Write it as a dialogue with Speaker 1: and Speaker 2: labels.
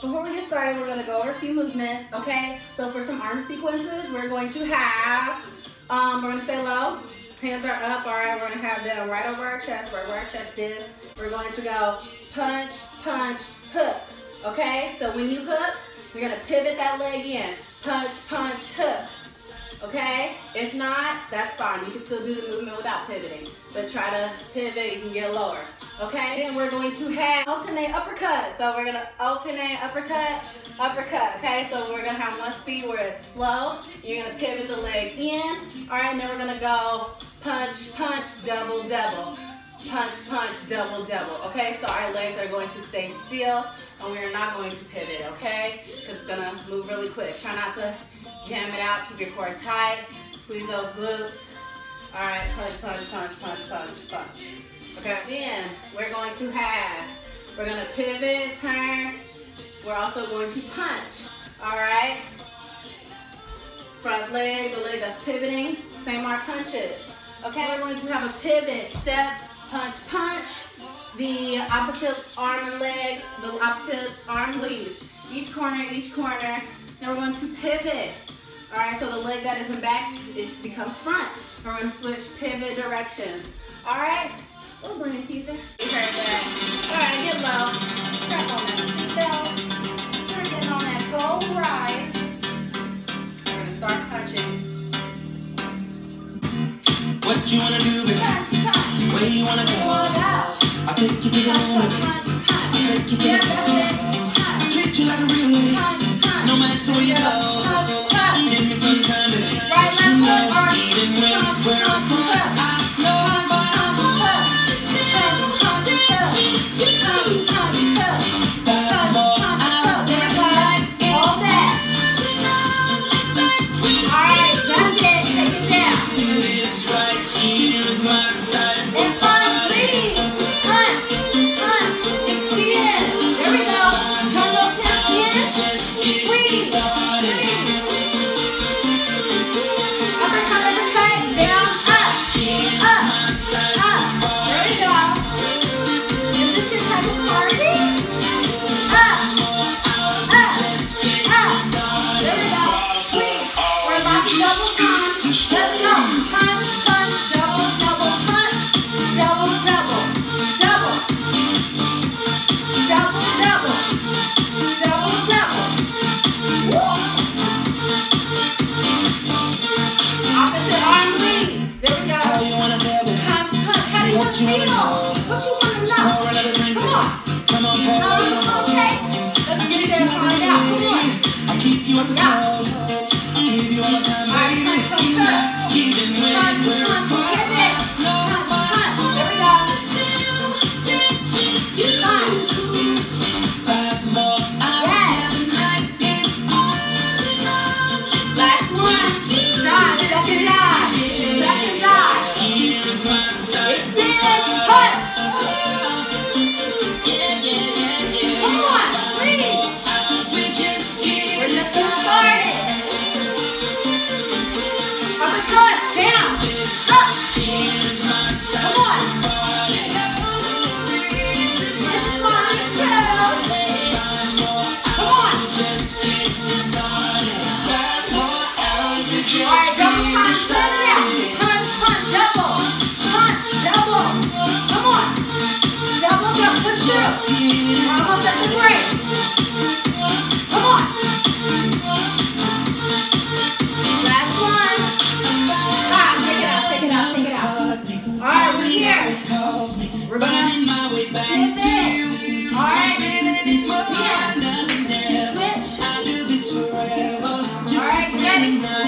Speaker 1: before we get started, we're gonna go over a few movements, okay? So for some arm sequences, we're going to have, um, we're gonna stay low, hands are up, all right? We're gonna have them right over our chest, right where our chest is. We're going to go punch, punch, hook, okay? So when you hook, you're gonna pivot that leg in. Punch, punch, hook, okay? If not, that's fine. You can still do the movement without pivoting, but try to pivot, you can get lower. Okay, then we're going to have alternate uppercut. So we're gonna alternate uppercut, uppercut, okay? So we're gonna have one speed where it's slow. You're gonna pivot the leg in. All right, and then we're gonna go punch, punch, double, double. Punch, punch, double, double, okay? So our legs are going to stay still and we are not going to pivot, okay? Because it's gonna move really quick. Try not to jam it out, keep your core tight, squeeze those glutes. All right, punch, punch, punch, punch, punch, punch. Okay, then we're going to have, we're gonna pivot, turn. We're also going to punch, all right? Front leg, the leg that's pivoting, same our punches. Okay, we're going to have a pivot, step, punch, punch. The opposite arm and leg, the opposite arm leaves. Each corner, each corner. Then we're going to pivot. All right, so the leg that is in back, it becomes front. We're gonna switch pivot directions. All right, Oh, brain teaser. You heard that. All right, get low. Strap on that seatbelt. We're getting on that gold ride. We're gonna start punching.
Speaker 2: What you wanna do, Take
Speaker 1: it to
Speaker 2: the limit. Take it to the limit. 하나님께 what you wanna
Speaker 1: know? What you wanna
Speaker 2: know?
Speaker 1: Come
Speaker 2: on, come on, come. Okay, let's get there and find out. Come on. I keep you at the
Speaker 1: club.
Speaker 2: I
Speaker 1: give you all time, baby. Even when Switch.
Speaker 2: I'll do this forever.
Speaker 1: All
Speaker 2: right,
Speaker 1: ready?